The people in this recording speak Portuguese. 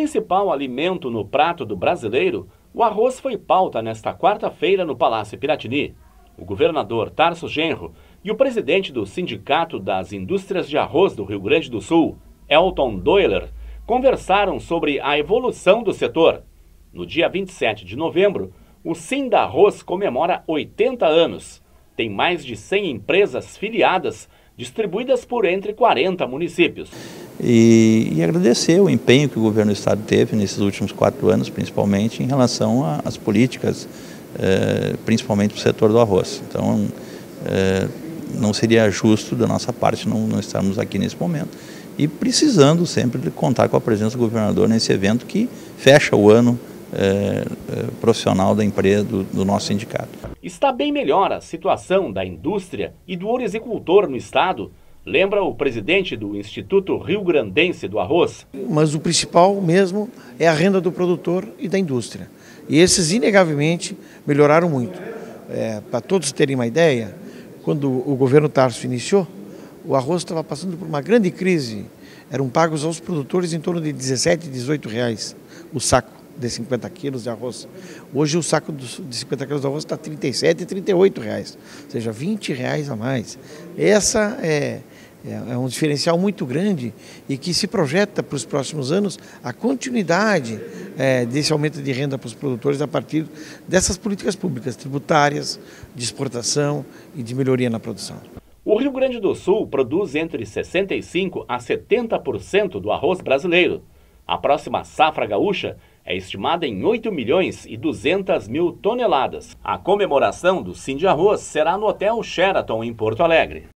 principal alimento no prato do brasileiro, o arroz foi pauta nesta quarta-feira no Palácio Piratini. O governador Tarso Genro e o presidente do Sindicato das Indústrias de Arroz do Rio Grande do Sul, Elton Doyler, conversaram sobre a evolução do setor. No dia 27 de novembro, o Sinda Arroz comemora 80 anos. Tem mais de 100 empresas filiadas, distribuídas por entre 40 municípios. E, e, agradecer o empenho que o governo do estado teve nesses últimos quatro anos, principalmente em relação às políticas, eh, principalmente para o setor do arroz. Então, eh, não seria justo da nossa parte não, não estarmos aqui nesse momento e precisando sempre contar com a presença do governador nesse evento que fecha o ano eh, profissional da empresa, do, do nosso sindicato. Está bem melhor a situação da indústria e do ourizicultor no estado Lembra o presidente do Instituto Rio Grandense do Arroz? Mas o principal mesmo é a renda do produtor e da indústria. E esses, inegavelmente, melhoraram muito. É, Para todos terem uma ideia, quando o governo Tarso iniciou, o arroz estava passando por uma grande crise. Eram pagos aos produtores em torno de 17, 18 reais o saco de 50 quilos de arroz. Hoje o saco de 50 quilos de arroz está 37 e 38 reais, ou seja, 20 reais a mais. Essa é, é, é um diferencial muito grande e que se projeta para os próximos anos a continuidade é, desse aumento de renda para os produtores a partir dessas políticas públicas tributárias, de exportação e de melhoria na produção. O Rio Grande do Sul produz entre 65% a 70% do arroz brasileiro. A próxima safra gaúcha é estimada em 8 milhões e 200 mil toneladas. A comemoração do Sim de Arroz será no Hotel Sheraton, em Porto Alegre.